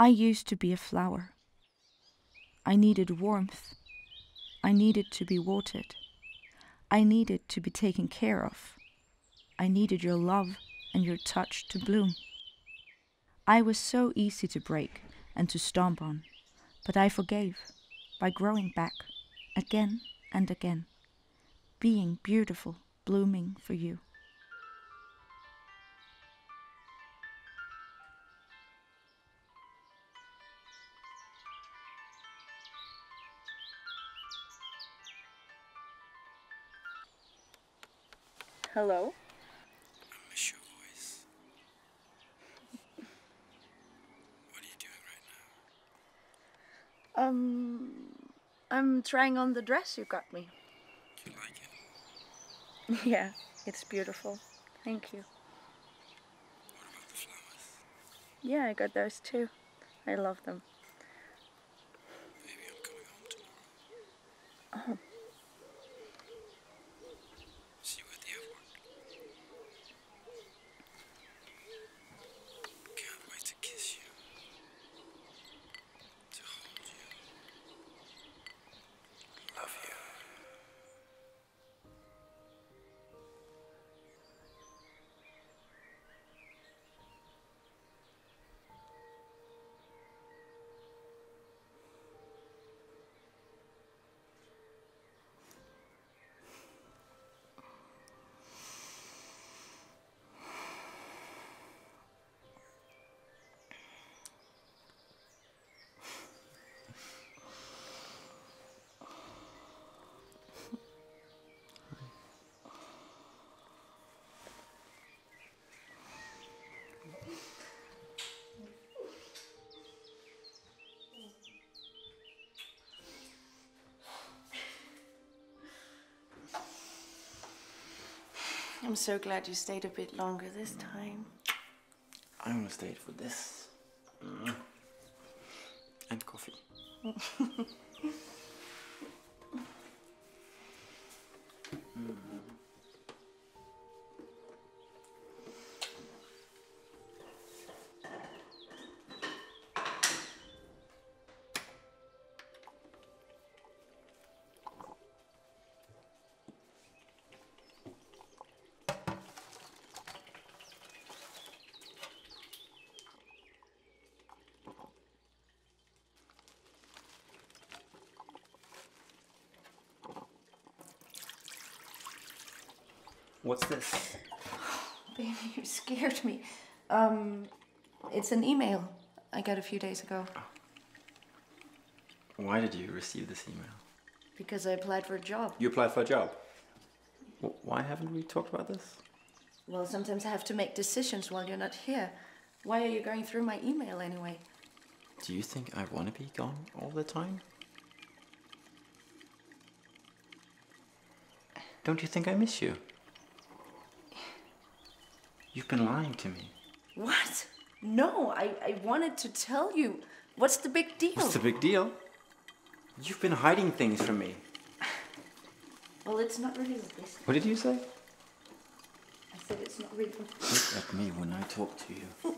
I used to be a flower. I needed warmth. I needed to be watered. I needed to be taken care of. I needed your love and your touch to bloom. I was so easy to break and to stomp on, but I forgave by growing back again and again, being beautiful, blooming for you. Hello? I miss your voice. What are you doing right now? Um, I'm trying on the dress you got me. Do you like it? Yeah, it's beautiful. Thank you. What about the flowers? Yeah, I got those too. I love them. I'm so glad you stayed a bit longer this time. I only stayed for this. Mm. And coffee. What's this? Baby, you scared me. Um, it's an email I got a few days ago Why did you receive this email? because I applied for a job. You applied for a job. Why haven't we talked about this? Well, sometimes I have to make decisions while you're not here. Why are you going through my email anyway? Do you think I want to be gone all the time? Don't you think I miss you? You've been lying to me. What? No, I, I wanted to tell you. What's the big deal? What's the big deal? You've been hiding things from me. Well, it's not really a business. What did you say? I said it's not really. Look at me when I talk to you.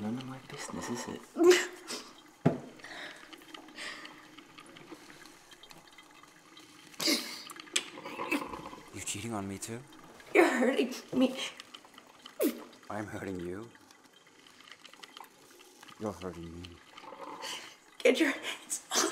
None of my business, is it? You cheating on me too? You're hurting me. I'm hurting you. You're hurting me. Get your hands off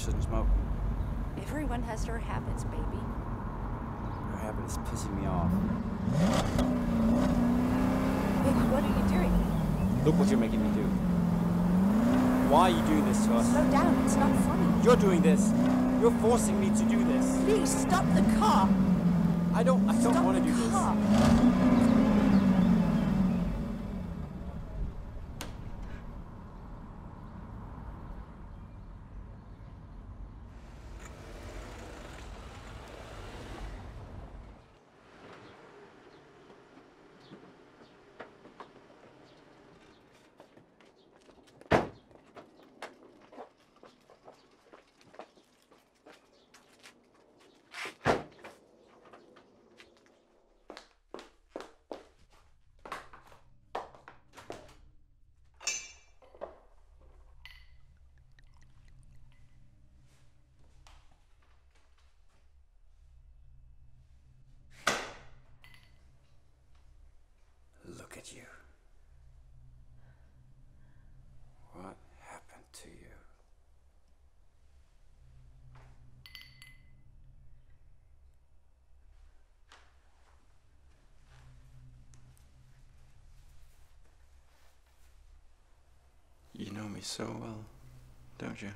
shouldn't smoke. Everyone has their habits, baby. Your habit is pissing me off. Baby, what are you doing? Look what you're making me do. Why are you doing this to us? Slow down, it's not funny. You're doing this. You're forcing me to do this. Please stop the car. I don't. I don't want to do this. car. Look at you. What happened to you? You know me so well, don't you?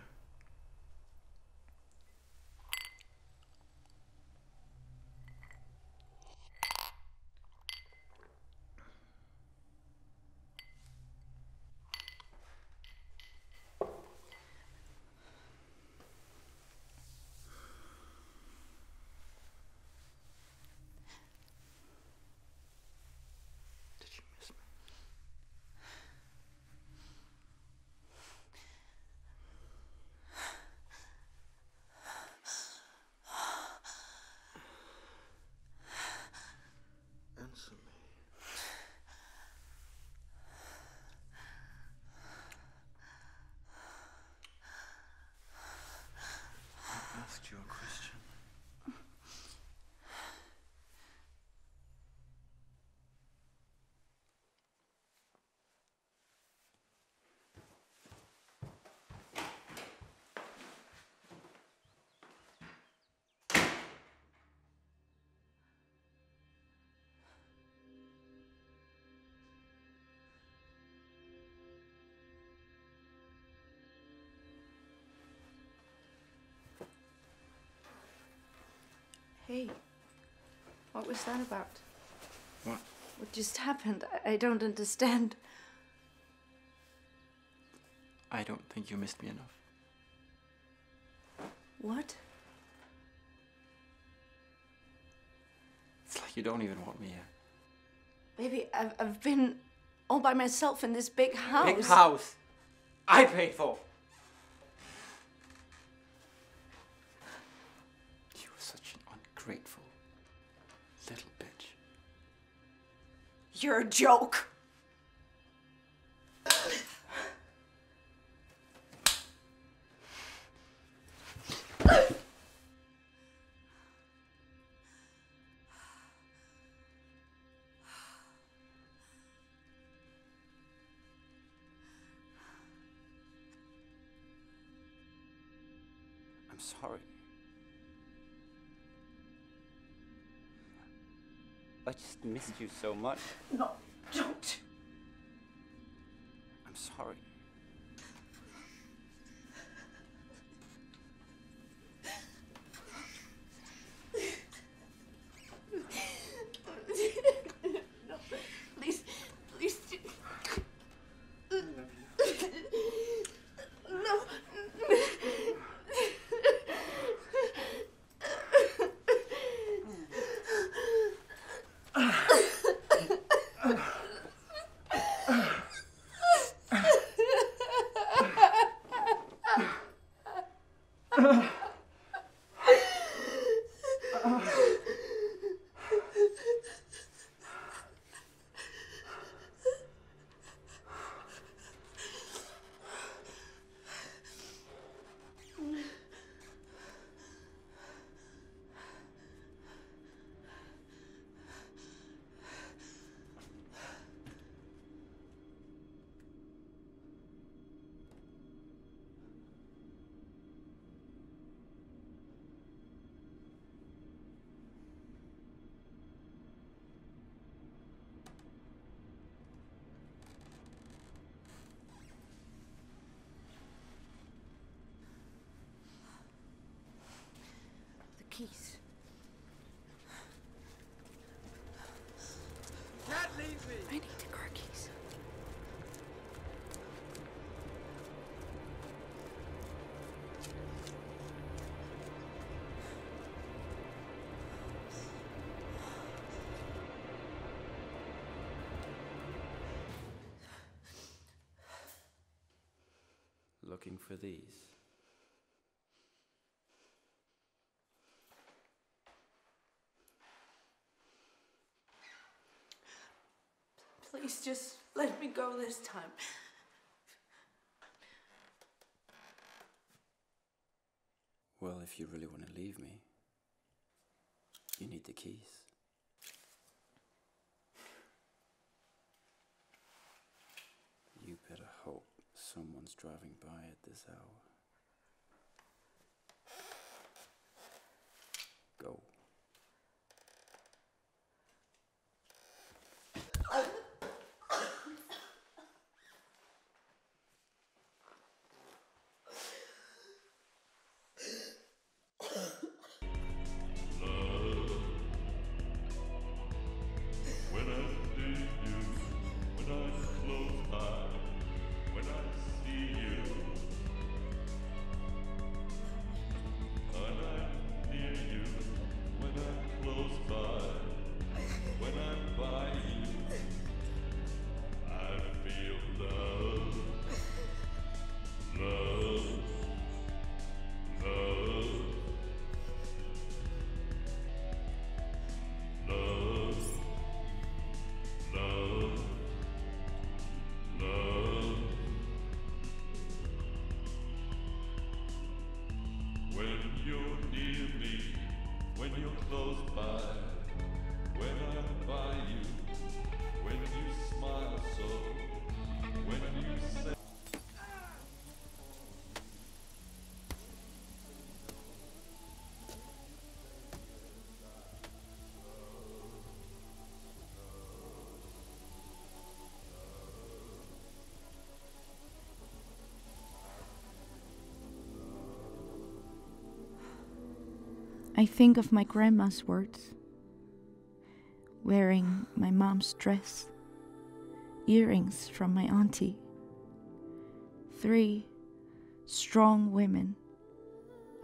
Hey, what was that about? What? What just happened? I, don't understand. I don't think you missed me enough. What? It's like you don't even want me here. Baby, I've, I've been all by myself in this big house. Big house. I paid for. Ungrateful little bitch. You're a joke. Missed you so much. No, don't. I'm sorry. Keys. Can't leave me! I need the car keys. Looking for these. Please just let me go this time. Well, if you really want to leave me, you need the keys. You better hope someone's driving by at this hour. Go. I think of my grandma's words, wearing my mom's dress, earrings from my auntie. Three strong women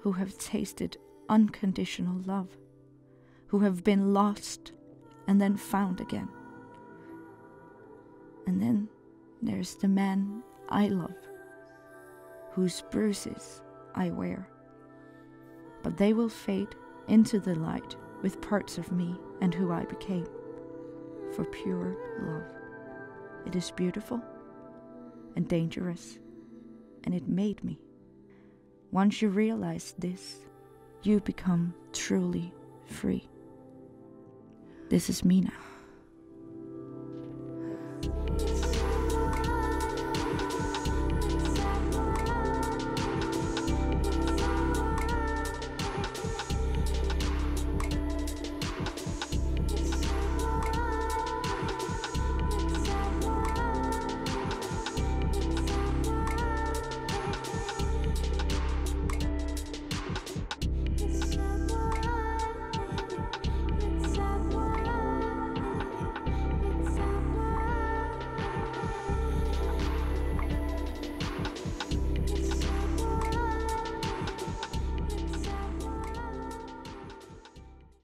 who have tasted unconditional love, who have been lost and then found again. And then there's the man I love, whose bruises I wear but they will fade into the light with parts of me and who I became. For pure love. It is beautiful and dangerous, and it made me. Once you realize this, you become truly free. This is me now.